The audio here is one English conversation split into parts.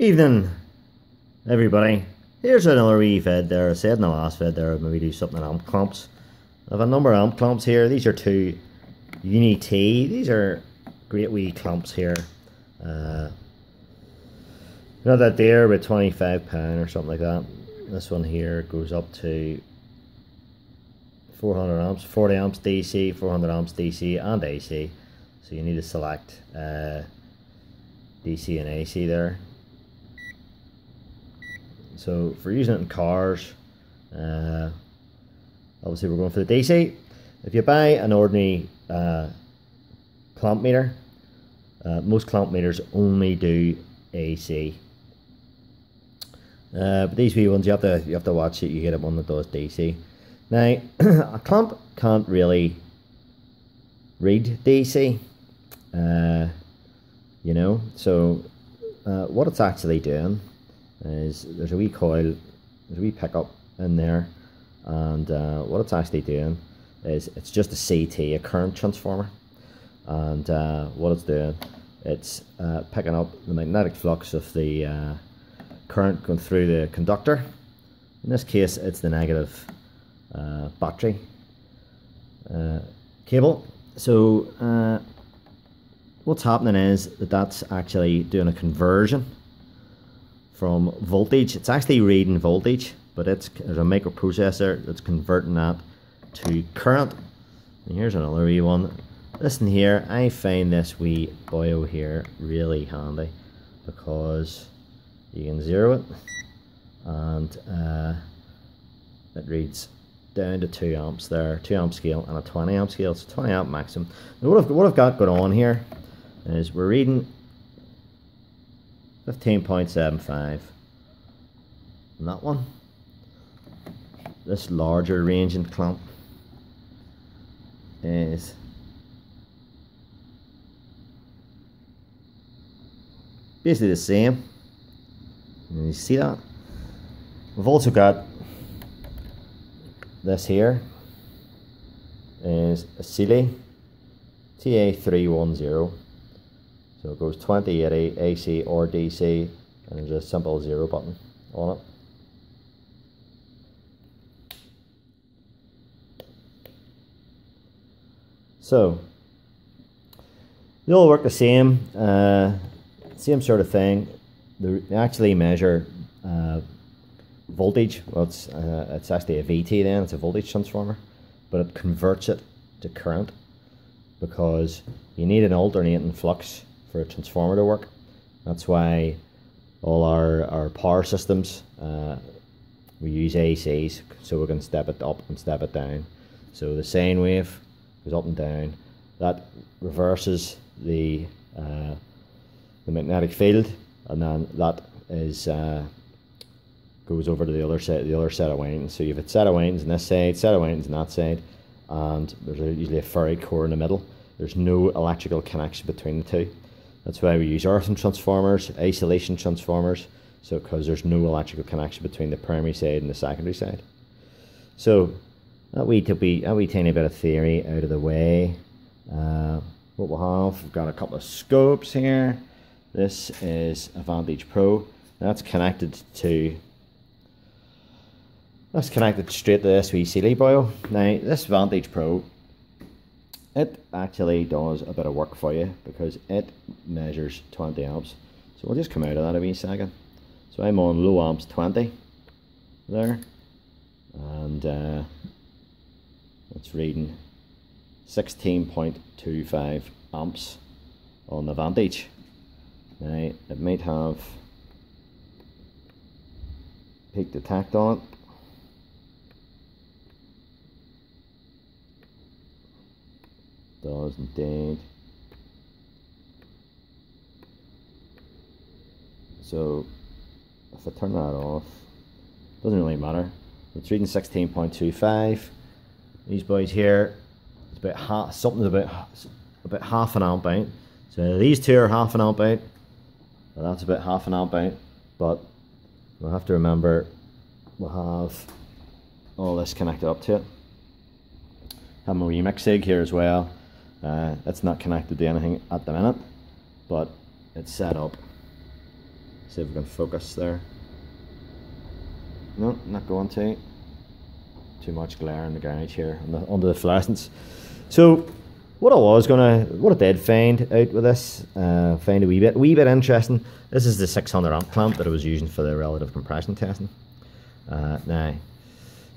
Evening, everybody. Here's another wee vid there. I said in the last vid there, maybe do something on amp. I have a number of amp clamps here. These are two Uni T. These are great wee clamps here. Uh, you know that there with 25 pound or something like that. This one here goes up to 400 amps, 40 amps DC, 400 amps DC and AC. So you need to select uh, DC and AC there. So for using it in cars, uh, obviously we're going for the DC. If you buy an ordinary uh, clamp meter, uh, most clamp meters only do AC. Uh, but these wee ones you have to you have to watch it. You get one that does DC. Now a clamp can't really read DC. Uh, you know, so uh, what it's actually doing is there's a wee coil, there's a wee pickup in there, and uh, what it's actually doing is it's just a CT, a current transformer, and uh, what it's doing, it's uh, picking up the magnetic flux of the uh, current going through the conductor. In this case, it's the negative uh, battery cable. So what's happening is that that's actually doing a conversion from voltage. It's actually reading voltage, but it's there's a microprocessor that's converting that to current. And here's another wee one. Listen here, I find this wee boyo here really handy because you can zero it and uh, it reads down to 2 amps there, 2 amp scale and a 20 amp scale, so 20 amp maximum. Now what I've, what I've got going on here is we're reading 15.75 and that one. This larger ranging clamp is basically the same. You see that? We've also got this here is a Sealy TA310 so it goes twenty 2080 AC or DC and there's a simple zero button on it. So they all work the same, uh, same sort of thing. They actually measure uh, voltage. Well, it's, uh, it's actually a VT then, it's a voltage transformer, but it converts it to current because you need an alternating flux for a transformer to work. That's why all our, our power systems, uh, we use ACs so we can step it up and step it down. So the sine wave goes up and down. That reverses the uh, the magnetic field, and then that is uh, goes over to the other set the other set of windings. So you have a set of windings on this side, set of windings on that side, and there's usually a ferrite core in the middle. There's no electrical connection between the two. That's why we use earthing transformers, isolation transformers, so because there's no electrical connection between the primary side and the secondary side. So that wee, be, that wee tiny bit of theory out of the way. Uh, what we'll have, we've got a couple of scopes here. This is a Vantage Pro. That's connected to that's connected straight to this wee Sealy boil. Now this Vantage Pro it actually does a bit of work for you because it measures 20 amps. So we'll just come out of that a wee second. So I'm on low amps 20 there and uh, it's reading 16.25 amps on the Vantage. Now it might have peak detect on it does indeed. So if I turn that off, doesn't really matter. It's reading 16.25. These boys here, it's about half, something's about about half an amp out. So these two are half an amp out. Well, that's about half an amp out. But we'll have to remember we'll have all this connected up to it. Have my wee Micsig here as well. Uh, it's not connected to anything at the minute, but it's set up See if we can focus there. No, not going to. Too much glare in the garage here on the, under the fluorescence. So, what I was gonna, what I did find out with this, uh, find a wee bit, wee bit interesting. This is the 600 amp clamp that I was using for the relative compression testing. Uh, now,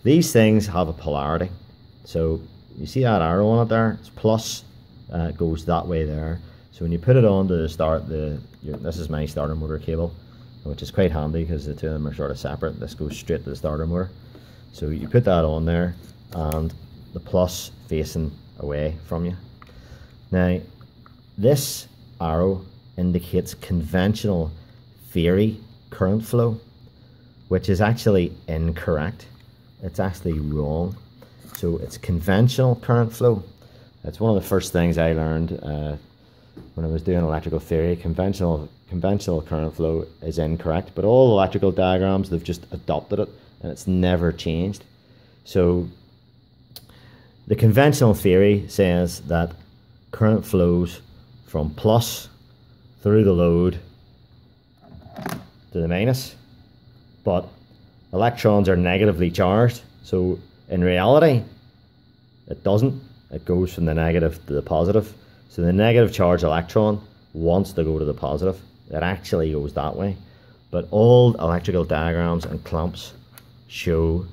these things have a polarity. So you see that arrow on it there? It's plus, uh, goes that way there. So when you put it on to start the, your, this is my starter motor cable, which is quite handy because the two of them are sort of separate. This goes straight to the starter motor. So you put that on there and the plus facing away from you. Now, this arrow indicates conventional theory current flow, which is actually incorrect. It's actually wrong. So it's conventional current flow. That's one of the first things I learned uh, when I was doing electrical theory. Conventional conventional current flow is incorrect, but all electrical diagrams they've just adopted it and it's never changed. So the conventional theory says that current flows from plus through the load to the minus, but electrons are negatively charged. So in reality, it doesn't. It goes from the negative to the positive. So the negative charge electron wants to go to the positive. It actually goes that way. But all electrical diagrams and clamps show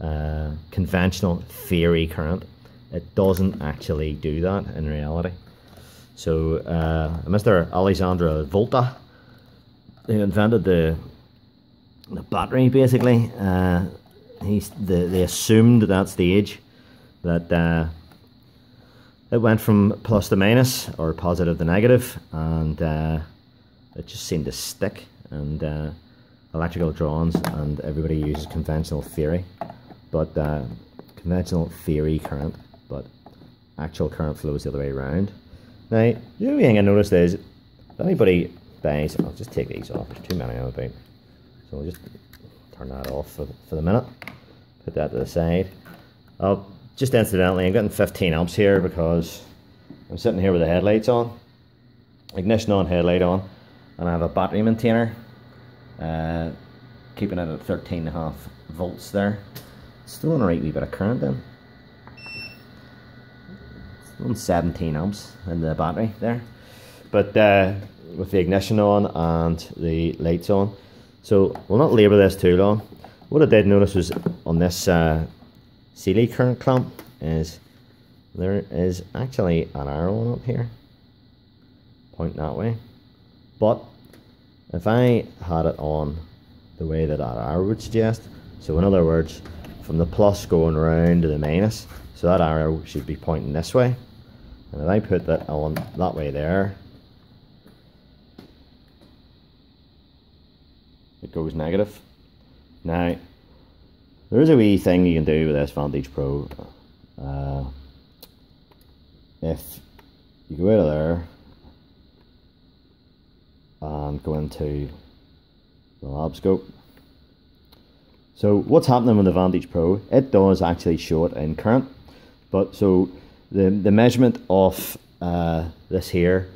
uh, conventional theory current. It doesn't actually do that in reality. So uh, Mr. Alessandro Volta, who invented the the battery basically, uh, he's the, they assumed at that stage that uh, it went from plus to minus or positive to negative, and uh, it just seemed to stick. And uh, electrical drawings, and everybody uses conventional theory, but uh, conventional theory current, but actual current flows the other way around. Now, the only thing I noticed is if anybody buys, I'll just take these off. There's too many of them. So we'll just turn that off for, for the minute. Put that to the side. I'll just incidentally, I'm getting 15 amps here because I'm sitting here with the headlights on, ignition on, headlight on, and I have a battery maintainer, uh, keeping it at 13 and a half volts there. Still on a right wee bit of current then. Still on 17 amps in the battery there, but uh, with the ignition on and the lights on. So we'll not labour this too long. What I did notice was on this uh, Sealy current clamp is there is actually an arrow on up here. Pointing that way. But if I had it on the way that that arrow would suggest so in other words from the plus going around to the minus so that arrow should be pointing this way. And if I put that on that way there it goes negative. Now there is a wee thing you can do with this Vantage Pro. Uh, if you go out of there and go into the lab scope. So what's happening with the Vantage Pro? It does actually show it in current, but so the the measurement of uh, this here,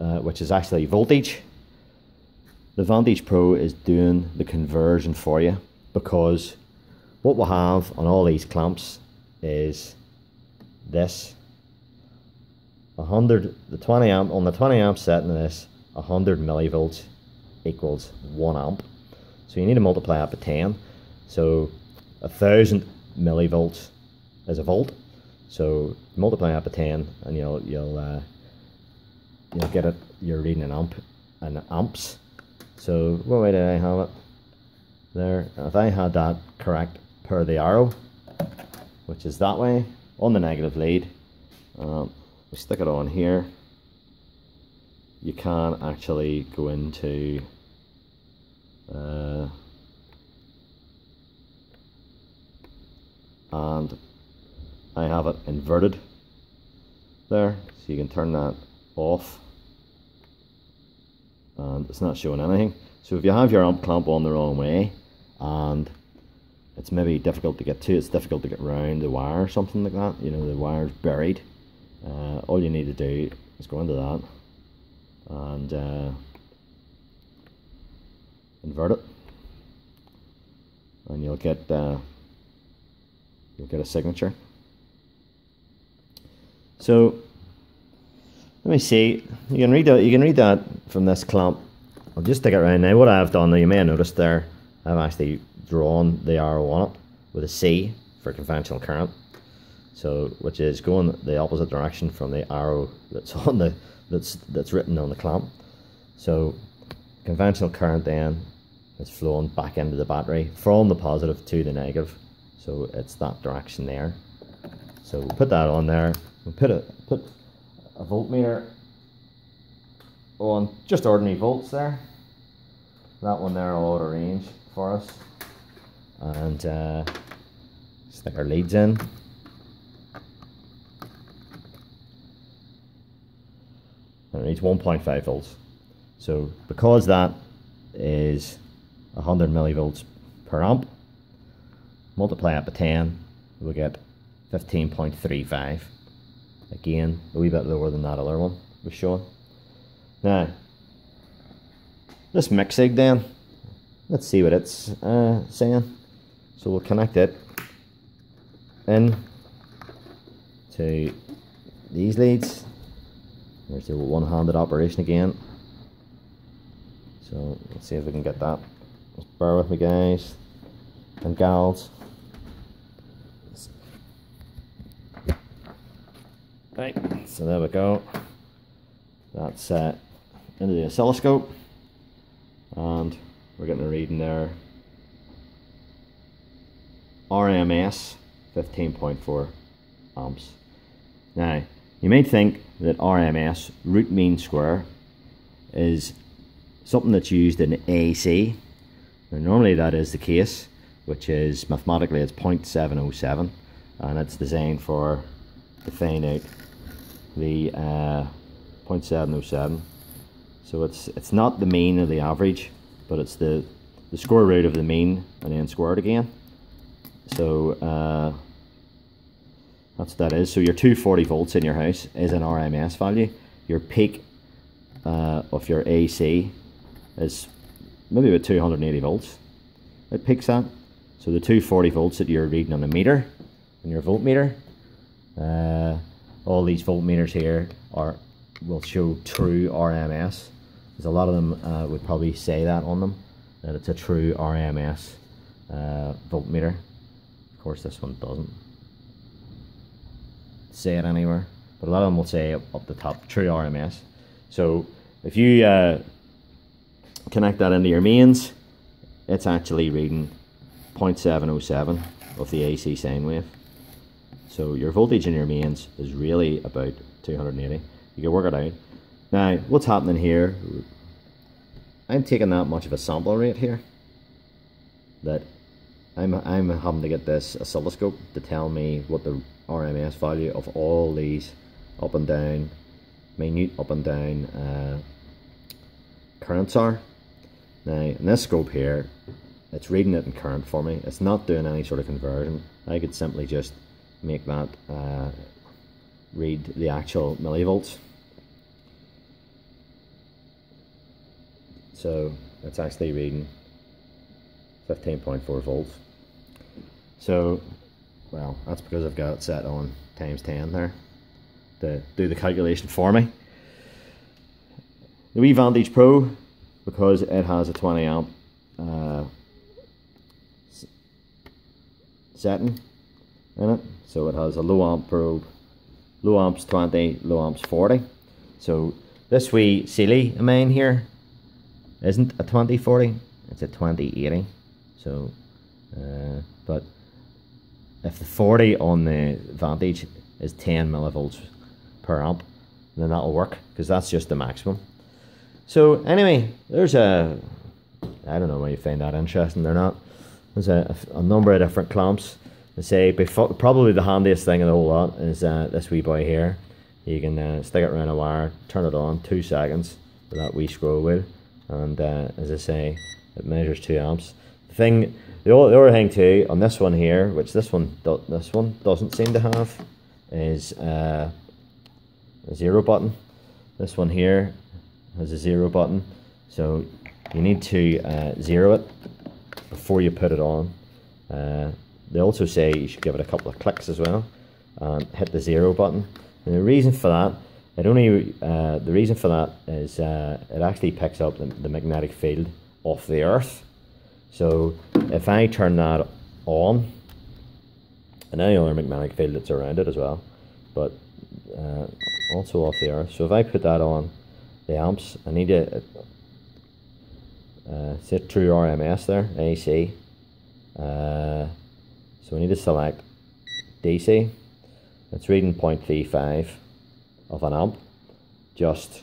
uh, which is actually voltage, the Vantage Pro is doing the conversion for you because what we'll have on all these clamps is this. 100 the 20 amp on the 20 amp setting this 100 millivolts equals 1 amp. So you need to multiply that by 10 so a thousand millivolts is a volt. So multiply that by 10 and you'll you'll uh, you'll get it you're reading an amp and amps. So what way did I have it there. if I had that correct per the arrow, which is that way, on the negative lead, um, we stick it on here, you can actually go into uh, and I have it inverted there so you can turn that off. And it's not showing anything. So if you have your amp clamp on the wrong way and it's maybe difficult to get to, it's difficult to get around the wire or something like that, you know, the wire's buried. Uh, all you need to do is go into that and uh, invert it. And you'll get uh, you'll get a signature. So let me see. You can read that you can read that from this clamp I'll just stick it around now. What I've done you may have noticed there I've actually drawn the arrow on it with a C for conventional current. So which is going the opposite direction from the arrow that's on the that's that's written on the clamp. So conventional current then is flowing back into the battery from the positive to the negative. So it's that direction there. So we'll put that on there. We'll put a put a voltmeter on just ordinary volts there. That one there will auto range for us. And uh, stick our leads in. And it needs 1.5 volts. So because that is 100 millivolts per amp multiply it by 10 we'll get 15.35 again a wee bit lower than that other one was showing. Now this Micsig then let's see what it's uh, saying. So we'll connect it. In to these leads. There's the one-handed operation again. So let's see if we can get that. Just bear with me guys. And gals. Right so there we go. That's set into the oscilloscope. And we're getting a reading there. RMS 15.4 amps. Now you may think that RMS root mean square is something that's used in AC now normally that is the case which is mathematically it's 0.707 and it's designed for find out the uh, 0.707 so it's it's not the mean or the average, but it's the, the square root of the mean and then squared again. So uh, that's what that is. So your 240 volts in your house is an RMS value. Your peak uh, of your AC is maybe about 280 volts. It peaks at. So the 240 volts that you're reading on the meter, on your voltmeter, uh, all these voltmeters here are will show true RMS because a lot of them uh, would probably say that on them that it's a true RMS uh, voltmeter of course this one doesn't say it anywhere but a lot of them will say up the top true RMS so if you uh, connect that into your mains it's actually reading 0.707 of the AC sine wave. So your voltage in your mains is really about 280 you can work it out now, what's happening here, I'm taking that much of a sample rate here that I'm, I'm having to get this oscilloscope to tell me what the RMS value of all these up and down, minute up and down uh, currents are. Now, in this scope here, it's reading it in current for me. It's not doing any sort of conversion. I could simply just make that uh, read the actual millivolts So it's actually reading 15.4 volts. So, well, that's because I've got it set on times 10 there to do the calculation for me. The wee Vantage Pro, because it has a 20 amp uh, setting in it, so it has a low amp probe, low amps 20, low amps 40. So this wee Sealy of here isn't a 2040, it's a 2080. So, uh, but if the 40 on the Vantage is 10 millivolts per amp, then that'll work because that's just the maximum. So anyway, there's a, I don't know why you find that interesting or not. There's a, a, number of different clamps. I say before, probably the handiest thing in the whole lot is uh, this wee boy here. You can uh, stick it around a wire, turn it on, two seconds with that wee scroll wheel and uh, as I say it measures 2 amps. The thing, the other thing too on this one here, which this one this one doesn't seem to have, is uh, a zero button. This one here has a zero button, so you need to uh, zero it before you put it on. Uh, they also say you should give it a couple of clicks as well and hit the zero button. And the reason for that, it only uh, the reason for that is uh, it actually picks up the, the magnetic field off the Earth. So if I turn that on, and any other magnetic field that's around it as well, but uh, also off the Earth. So if I put that on the amps, I need to uh, set true RMS there, AC. Uh, so we need to select DC. It's reading 0.35 of an amp, just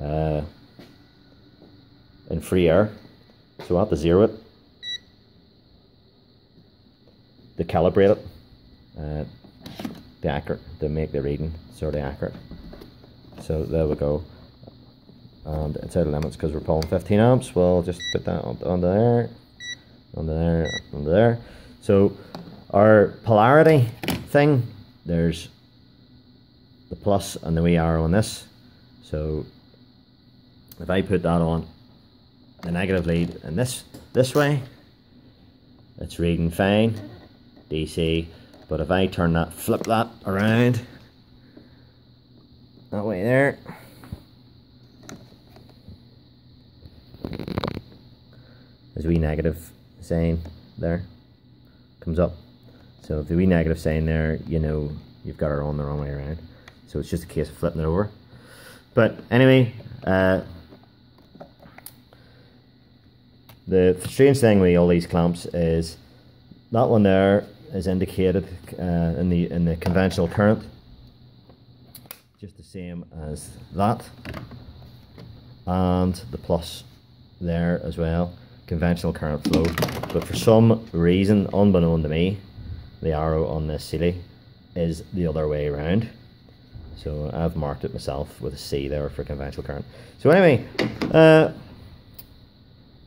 uh, in free air. So I have to zero it to calibrate it, uh, the accurate, to make the reading sort of accurate. So there we go. And it's out of limits because we're pulling 15 amps. We'll just put that on, on there, on there, on there. So our polarity thing, there's the plus and the wee arrow on this. So if I put that on the negative lead in this this way, it's reading fine, DC. But if I turn that, flip that around, that way there, there's a wee negative saying there, comes up. So if the wee negative saying there, you know you've got it on the wrong way around. So it's just a case of flipping it over. But anyway, uh, the strange thing with all these clamps is that one there is indicated uh, in the in the conventional current, just the same as that, and the plus there as well, conventional current flow. But for some reason, unbeknown to me, the arrow on this Sealy is the other way around. So I've marked it myself with a C there for conventional current. So anyway, uh,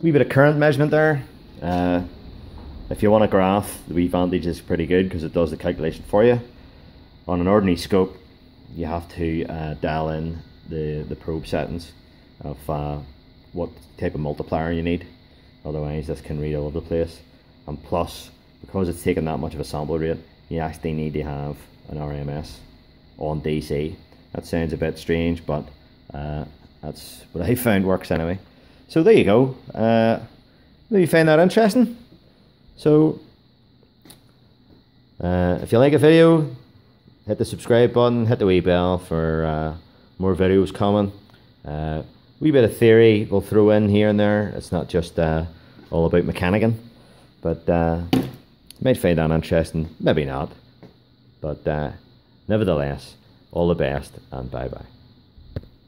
wee bit of current measurement there. Uh, if you want a graph, the wee Vantage is pretty good because it does the calculation for you. On an ordinary scope, you have to uh, dial in the, the probe settings of uh, what type of multiplier you need. Otherwise, this can read all over the place. And plus, because it's taking that much of a sample rate, you actually need to have an RMS on DC. That sounds a bit strange, but uh, that's what I found works anyway. So there you go. Uh, you find that interesting. So uh, if you like a video, hit the subscribe button, hit the wee bell for uh, more videos coming. Uh, wee bit of theory we'll throw in here and there. It's not just uh, all about mechanicking, but uh, you might find that interesting. Maybe not, but uh, nevertheless, all the best and bye bye.